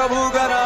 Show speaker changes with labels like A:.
A: प्रभु गरा